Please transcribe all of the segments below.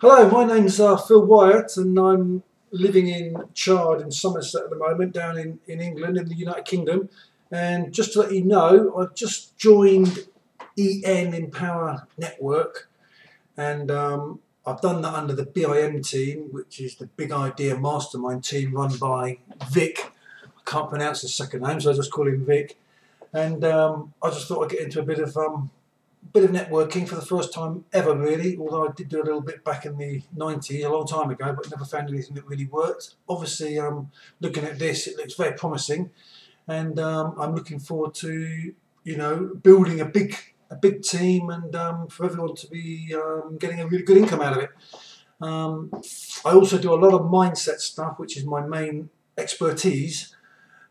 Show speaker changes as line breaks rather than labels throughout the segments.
Hello, my name's uh, Phil Wyatt and I'm living in Chard in Somerset at the moment, down in, in England, in the United Kingdom. And just to let you know, I've just joined EN Empower Network and um, I've done that under the BIM team, which is the Big Idea Mastermind team run by Vic. I can't pronounce his second name, so I just call him Vic. And um, I just thought I'd get into a bit of um, bit of networking for the first time ever, really. Although I did do a little bit back in the 90s, a long time ago, but never found anything that really worked. Obviously, um, looking at this, it looks very promising, and um, I'm looking forward to you know building a big a big team and um, for everyone to be um, getting a really good income out of it. Um, I also do a lot of mindset stuff, which is my main expertise,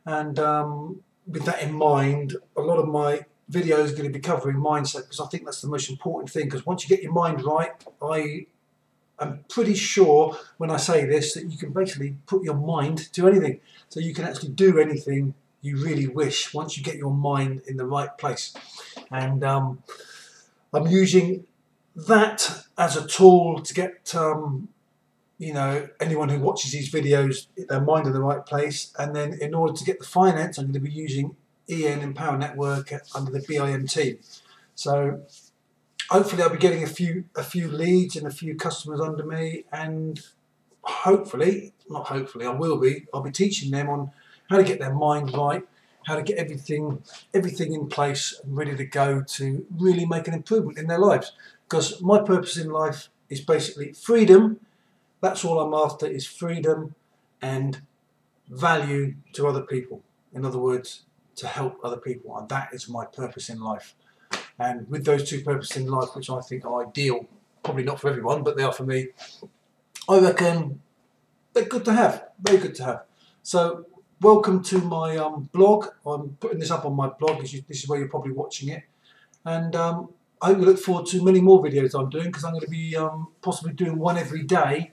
and um, with that in mind, a lot of my video is going to be covering mindset because I think that's the most important thing. Because once you get your mind right, I am pretty sure when I say this that you can basically put your mind to anything. So you can actually do anything you really wish once you get your mind in the right place. And um, I'm using that as a tool to get um, you know anyone who watches these videos their mind in the right place and then in order to get the finance I'm going to be using EN Empower Network under the BIM team. So hopefully I'll be getting a few a few leads and a few customers under me and hopefully, not hopefully, I will be, I'll be teaching them on how to get their mind right, how to get everything everything in place and ready to go to really make an improvement in their lives. Because my purpose in life is basically freedom. That's all I'm after is freedom and value to other people. In other words, to help other people, and that is my purpose in life. And with those two purposes in life, which I think are ideal, probably not for everyone, but they are for me, I reckon they're good to have, very good to have. So, welcome to my um, blog. I'm putting this up on my blog. Because this is where you're probably watching it, and um, I look forward to many more videos I'm doing because I'm going to be um, possibly doing one every day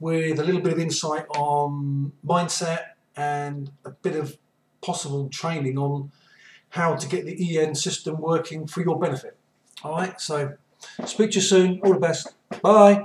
with a little bit of insight on mindset and a bit of possible training on how to get the EN system working for your benefit. All right, so speak to you soon. All the best. Bye.